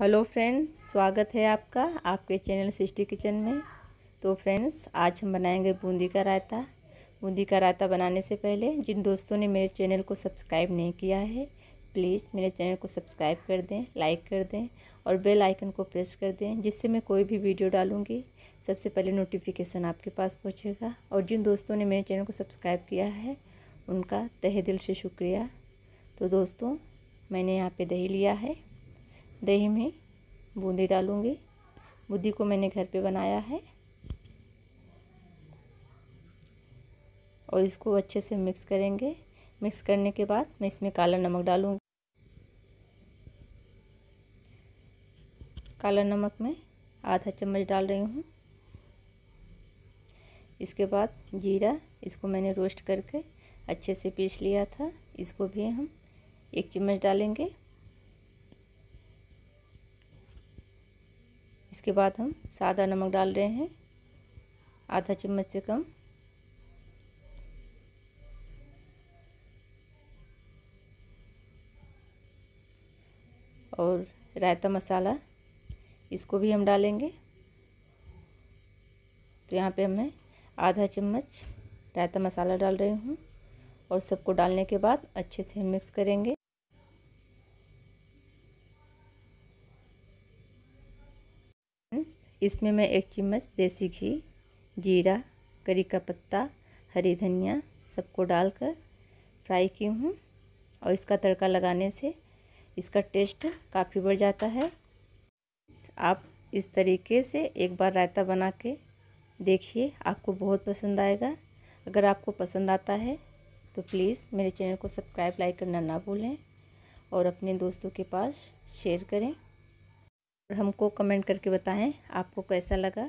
Hello friends, स्वागत है आपका आपके चैनल सृष्टि किचन में। तो फ्रेंड्स, आज हम बनाएँगे बूंदी का रायता। बूंदी का रायता बनाने से पहले जिन दोस्तों ने मेरे चैनल को सब्सक्राइब नहीं किया है, प्लीज़ मेरे चैनल को सब्सक्राइब कर दें, लाइक कर दें और बेल आइकन को प्रेस कर दें, जिससे मैं कोई भी वीडियो डालूँगी। सबसे पहले नोटिफिकेशन आपके पास पहुँचेगा और जिन दोस्तों ने मेरे चैनल को सब्सक्राइब किया है, उनका तहे दिल से शुक्रिया। तो दोस्तों, मैंने यहाँ पे दही लिया है। दही में बूंदी डालूँगी। बूंदी को मैंने घर पे बनाया है। और इसको अच्छे से मिक्स करेंगे। मिक्स करने के बाद मैं इसमें काला नमक डालूँगी। काला नमक में आधा चम्मच डाल रही हूँ। इसके बाद जीरा, इसको मैंने रोस्ट करके अच्छे से पीस लिया था। इसको भी हम एक चम्मच डालेंगे। इसके बाद हम सादा नमक डाल रहे हैं, आधा चम्मच से कम। और रायता मसाला, इसको भी हम डालेंगे। तो यहाँ पे मैं आधा चम्मच रायता मसाला डाल रही हूँ और सबको डालने के बाद अच्छे से मिक्स करेंगे। इसमें मैं एक चम्मच देसी घी, जीरा, करी का पत्ता, हरी धनिया सबको डालकर फ्राई की हूँ और इसका तड़का लगाने से इसका टेस्ट काफ़ी बढ़ जाता है। आप इस तरीके से एक बार रायता बना के देखिए, आपको बहुत पसंद आएगा। अगर आपको पसंद आता है तो प्लीज़ मेरे चैनल को सब्सक्राइब, लाइक करना ना भूलें और अपने दोस्तों के पास शेयर करें। और हमको कमेंट करके बताएँ आपको कैसा लगा?